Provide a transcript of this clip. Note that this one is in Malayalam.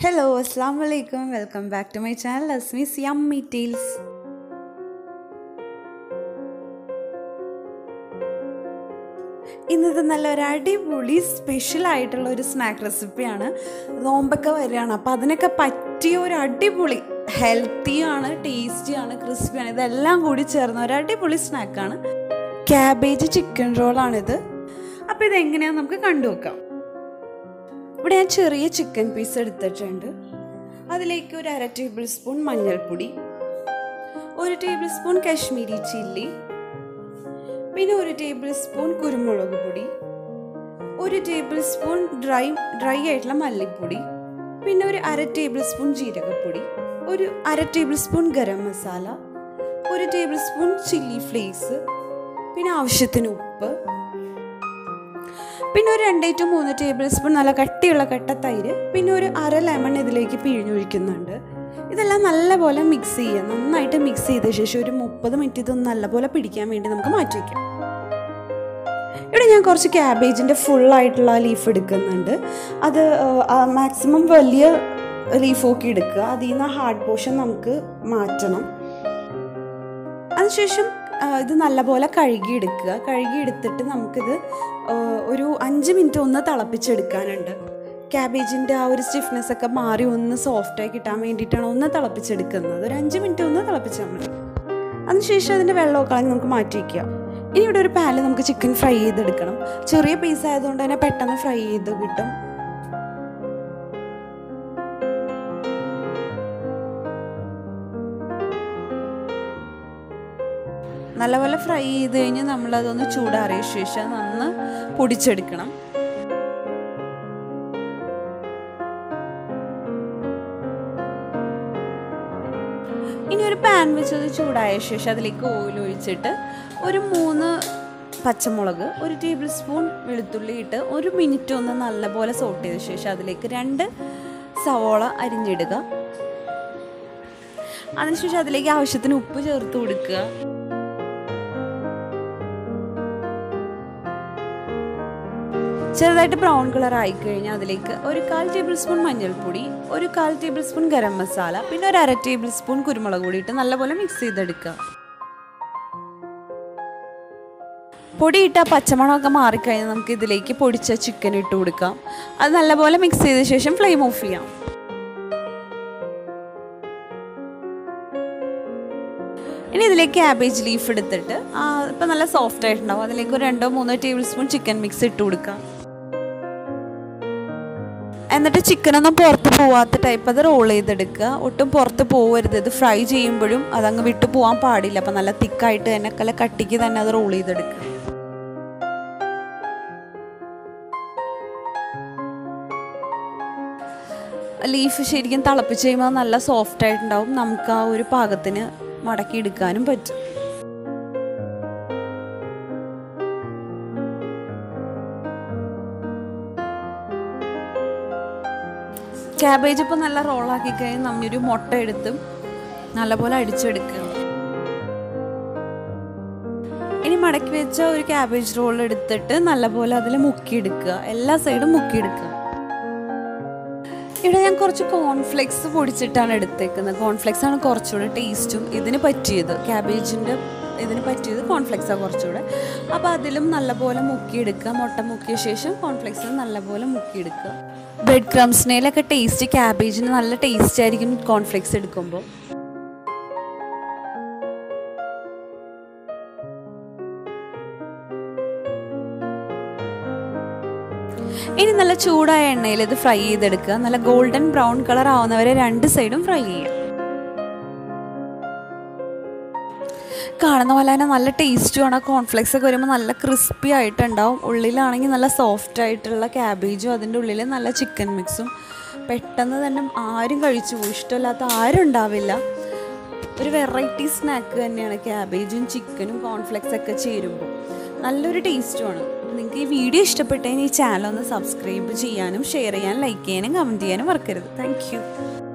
ഹലോ അസ്സാം വലൈക്കും welcome back to my channel അസ്മീസ് yummy tales ഇന്നത്തെ നല്ല ഒരു അടിപൊളി സ്പെഷ്യൽ ആയിട്ടുള്ള ഒരു സ്നാക്ക് റെസിപ്പിയാണ് നോമ്പൊക്കെ വരികയാണ്. അപ്പോൾ അതിനൊക്കെ പറ്റിയ ഒരു അടിപൊളി ഹെൽത്തിയാണ് ടേസ്റ്റിയാണ് ക്രിസ്പിയാണ് ഇതെല്ലാം കൂടി ചേർന്ന ഒരു അടിപൊളി സ്നാക്കാണ് ക്യാബേജ് ചിക്കൻ റോളാണിത് അപ്പോൾ ഇതെങ്ങനെയാണെന്ന് നമുക്ക് കണ്ടുവെക്കാം ഇവിടെ ഞാൻ ചെറിയ ചിക്കൻ പീസ് എടുത്തിട്ടുണ്ട്. അതിലേക്ക് ഒരു അര ടേബിൾ സ്പൂൺ മഞ്ഞൾപ്പൊടി ഒരു ടേബിൾ സ്പൂൺ കാശ്മീരി ചില്ലി പിന്നെ ഒരു ടേബിൾ സ്പൂൺ കുരുമുളക് പൊടി ഒരു ടേബിൾ സ്പൂൺ ഡ്രൈ ഡ്രൈ ആയിട്ടുള്ള മല്ലിപ്പൊടി പിന്നെ ഒരു അര ടേബിൾ സ്പൂൺ ജീരകപ്പൊടി ഒരു അര ടേബിൾ സ്പൂൺ ഗരം മസാല ഒരു ടേബിൾ സ്പൂൺ ചില്ലി ഫ്ലേക്സ് പിന്നെ ആവശ്യത്തിന് ഉപ്പ് പിന്നെ ഒരു രണ്ടേ ടു മൂന്ന് ടേബിൾ സ്പൂൺ നല്ല കട്ടിയുള്ള കട്ട തൈര് പിന്നെ ഒരു അര ലെമൺ ഇതിലേക്ക് പിഴിഞ്ഞൊഴിക്കുന്നുണ്ട്. ഇതെല്ലാം നല്ലപോലെ മിക്സ് ചെയ്യുക. നന്നായിട്ട് മിക്സ് ചെയ്ത ശേഷം ഒരു മുപ്പത് മിനിറ്റ് ഇതൊന്ന് നല്ലപോലെ പിടിക്കാൻ വേണ്ടി നമുക്ക് മാറ്റി വയ്ക്കാം ഇവിടെ ഞാൻ കുറച്ച് ക്യാബേജിന്റെ ഫുള്ളായിട്ടുള്ള ലീഫ് എടുക്കുന്നുണ്ട്. അത് മാക്സിമം വലിയ ലീഫൊക്കെ എടുക്കുക. അതിൽ നിന്ന് ഹാർഡ് പോർഷൻ നമുക്ക് മാറ്റണം. അതിനുശേഷം ഇത് നല്ലപോലെ കഴുകിയെടുക്കുക. കഴുകിയെടുത്തിട്ട് നമുക്കിത് ഒരു അഞ്ച് മിനിറ്റ് ഒന്ന് തിളപ്പിച്ചെടുക്കാനുണ്ട്. ക്യാബേജിന്റെ ആ ഒരു സ്റ്റിഫ്നെസ് ഒക്കെ മാറി ഒന്ന് സോഫ്റ്റായി കിട്ടാൻ വേണ്ടിയിട്ടാണ് ഒന്ന് തിളപ്പിച്ചെടുക്കുന്നത്. ഒരു അഞ്ച് മിനിറ്റ് ഒന്ന് തിളപ്പിച്ചാൽ മതി. അതിനുശേഷം അതിന്റെ വെള്ളമൊക്കെ കളഞ്ഞ് നമുക്ക് മാറ്റി വയ്ക്കുക ഇനി ഇവിടെ ഒരു പാനിൽ നമുക്ക് ചിക്കൻ ഫ്രൈ ചെയ്തെടുക്കണം. ചെറിയ പീസ് ആയതുകൊണ്ട് തന്നെ പെട്ടെന്ന് ഫ്രൈ ചെയ്ത് കിട്ടും. നല്ലപോലെ ഫ്രൈ ചെയ്ത് കഴിഞ്ഞ് നമ്മളതൊന്ന് ചൂടാറിയ ശേഷം നന്ന് പൊടിച്ചെടുക്കണം. ഇനി ഒരു പാൻ വെച്ചത് ചൂടായ ശേഷം അതിലേക്ക് ഓയിൽ ഒഴിച്ചിട്ട് ഒരു മൂന്ന് പച്ചമുളക് ഒരു ടേബിൾ സ്പൂൺ വെളുത്തുള്ളി ഇട്ട് ഒരു മിനിറ്റ് ഒന്ന് നല്ലപോലെ സോട്ട് ചെയ്ത ശേഷം അതിലേക്ക് രണ്ട് സവോള അരിഞ്ഞിടുക. അതിനുശേഷം അതിലേക്ക് ആവശ്യത്തിന് ഉപ്പ് ചേർത്ത് കൊടുക്കുക. ചെറുതായിട്ട് ബ്രൗൺ കളർ ആയി കഴിഞ്ഞാൽ അതിലേക്ക് ഒരു കാൽ ടേബിൾ സ്പൂൺ മഞ്ഞൾപ്പൊടി ഒരു കാൽ ടേബിൾ സ്പൂൺ ഗരം മസാല പിന്നെ ഒരു അര ടേബിൾ സ്പൂൺ കുരുമുളക് പൊടി ഇട്ട് നല്ലപോലെ മിക്സ് ചെയ്തെടുക്കുക. പൊടിയിട്ട പച്ചമണമൊക്കെ മാറിക്കഴിഞ്ഞാൽ നമുക്ക് ഇതിലേക്ക് പൊടിച്ച ചിക്കൻ ഇട്ട് കൊടുക്കാം. അത് നല്ലപോലെ മിക്സ് ചെയ്ത ശേഷം ഫ്ലെയിം ഓഫ് ചെയ്യാം. ഇനി ഇതിലേക്ക് ക്യാബേജ് ലീഫ് എടുത്തിട്ട് ഇപ്പം നല്ല സോഫ്റ്റ് ആയിട്ടുണ്ടാവും. അതിലേക്ക് ഒരു രണ്ടോ മൂന്നോ ടേബിൾ സ്പൂൺ ചിക്കൻ മിക്സ് ഇട്ട് കൊടുക്കാം. എന്നിട്ട് ചിക്കനൊന്നും പുറത്ത് പോവാത്ത ടൈപ്പ് അത് റോൾ ചെയ്തെടുക്കുക. ഒട്ടും പുറത്ത് പോകരുത് ഇത് ഫ്രൈ ചെയ്യുമ്പോഴും അതങ്ങ് വിട്ടു പോകാൻ പാടില്ല. അപ്പം നല്ല തിക്കായിട്ട് തന്നെ കല കട്ടിക്ക് തന്നെ അത് റോൾ ചെയ്തെടുക്കുക. ലീഫ് ശരിക്കും തിളപ്പിച്ച് കഴിയുമ്പോൾ നല്ല സോഫ്റ്റ് ആയിട്ടുണ്ടാവും. നമുക്ക് ആ ഒരു പാകത്തിന് മടക്കി എടുക്കാനും പറ്റും. ക്യാബേജ് ഇപ്പോൾ നല്ല റോളാക്കി കഴിഞ്ഞ് നമ്മൊരു മുട്ട എടുത്തും നല്ലപോലെ അടിച്ചെടുക്കുക ഇനി മടക്കി വെച്ച ഒരു ക്യാബേജ് റോൾ എടുത്തിട്ട് നല്ലപോലെ അതിൽ മുക്കിയെടുക്കുക. എല്ലാ സൈഡും മുക്കിയെടുക്കുക. ഇവിടെ ഞാൻ കുറച്ച് കോൺഫ്ലെക്സ് പൊടിച്ചിട്ടാണ് എടുത്തേക്കുന്നത്. കോൺഫ്ലെക്സ് ആണ് കുറച്ചുകൂടി ടേസ്റ്റും ഇതിന് പറ്റിയത്. ക്യാബേജിന്റെ ഇതിന് പറ്റിയത് കോൺഫ്ലെക്സാണ് കുറച്ചുകൂടെ. അപ്പോൾ അതിലും നല്ലപോലെ മുക്കിയെടുക്കുക. മുട്ട മുക്കിയ ശേഷം കോൺഫ്ലെക്സ് നല്ലപോലെ മുക്കിയെടുക്കുക. ബ്രെഡ് ക്രംസിനേലൊക്കെ ടേസ്റ്റ് ക്യാബേജിന് നല്ല ടേസ്റ്റ് ആയിരിക്കും കോൺഫ്ലെക്സ് എടുക്കുമ്പോൾ. ഇനി നല്ല ചൂടായ എണ്ണയിൽ ഇത് ഫ്രൈ ചെയ്തെടുക്കുക. നല്ല ഗോൾഡൻ ബ്രൗൺ കളർ ആവുന്നവരെ രണ്ട് സൈഡും ഫ്രൈ ചെയ്യുക. കാണുന്ന പോലെ തന്നെ നല്ല ടേസ്റ്റുമാണ് കോൺഫ്ലെക്സ് ഒക്കെ വരുമ്പോൾ നല്ല ക്രിസ്പി ആയിട്ടുണ്ടാവും. ഉള്ളിലാണെങ്കിൽ നല്ല സോഫ്റ്റ് ആയിട്ടുള്ള ക്യാബേജും അതിന്റെ ഉള്ളിൽ നല്ല ചിക്കൻ മിക്സും പെട്ടെന്ന് തന്നെ ആരും കഴിച്ചു പോകും ഇഷ്ടമില്ലാത്ത ആരും ഉണ്ടാവില്ല. ഒരു വെറൈറ്റി സ്നാക്ക് തന്നെയാണ് ക്യാബേജും ചിക്കനും കോൺഫ്ലെക്സ് ഒക്കെ ചേരുമ്പോൾ നല്ലൊരു ടേസ്റ്റുമാണ് നിങ്ങൾക്ക് ഈ വീഡിയോ ഇഷ്ടപ്പെട്ടതിന് ഈ ചാനൽ ഒന്ന് സബ്സ്ക്രൈബ് ചെയ്യാനും ഷെയർ ചെയ്യാനും ലൈക്ക് ചെയ്യാനും കമന്റ് ചെയ്യാനും മറക്കരുത്. താങ്ക്